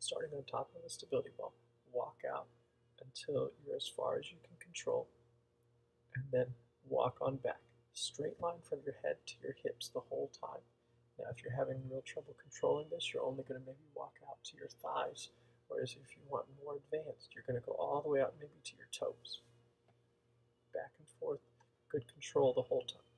starting on top of the stability ball. Walk out until you're as far as you can control, and then walk on back. Straight line from your head to your hips the whole time. Now, if you're having real trouble controlling this, you're only going to maybe walk out to your thighs, whereas if you want more advanced, you're going to go all the way out maybe to your toes. Back and forth, good control the whole time.